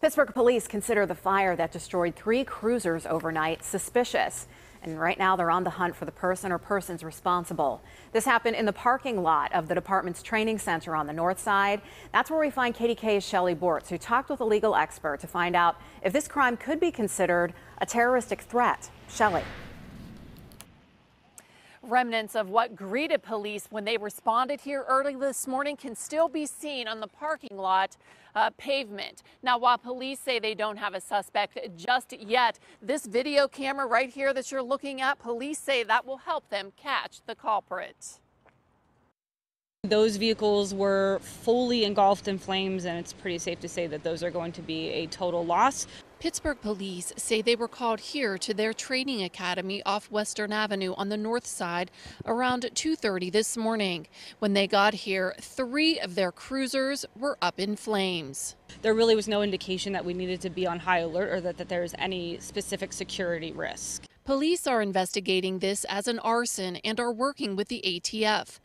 Pittsburgh police consider the fire that destroyed three cruisers overnight suspicious. And right now they're on the hunt for the person or persons responsible. This happened in the parking lot of the department's training center on the north side. That's where we find KDKA's Shelley Bortz, who talked with a legal expert to find out if this crime could be considered a terroristic threat. Shelley. Remnants of what greeted police when they responded here early this morning can still be seen on the parking lot uh, pavement. Now, while police say they don't have a suspect just yet, this video camera right here that you're looking at, police say that will help them catch the culprit. Those vehicles were fully engulfed in flames, and it's pretty safe to say that those are going to be a total loss. Pittsburgh police say they were called here to their training academy off Western Avenue on the north side around 2:30 this morning. When they got here, 3 of their cruisers were up in flames. There really was no indication that we needed to be on high alert or that, that there was any specific security risk. Police are investigating this as an arson and are working with the ATF.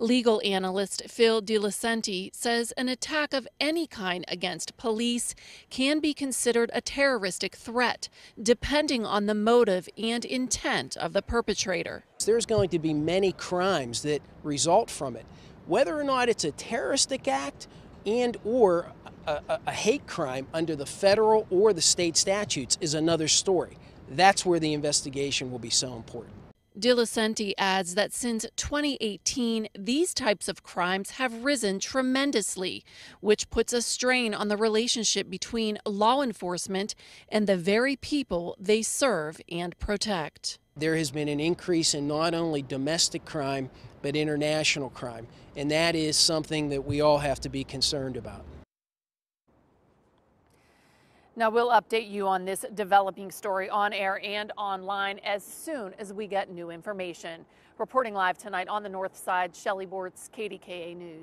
Legal analyst Phil DiLucente says an attack of any kind against police can be considered a terroristic threat, depending on the motive and intent of the perpetrator. There's going to be many crimes that result from it. Whether or not it's a terroristic act and or a, a, a hate crime under the federal or the state statutes is another story. That's where the investigation will be so important. DiLucente adds that since 2018, these types of crimes have risen tremendously, which puts a strain on the relationship between law enforcement and the very people they serve and protect. There has been an increase in not only domestic crime, but international crime, and that is something that we all have to be concerned about. Now, we'll update you on this developing story on air and online as soon as we get new information. Reporting live tonight on the north side, Shelley Bortz, KDKA News.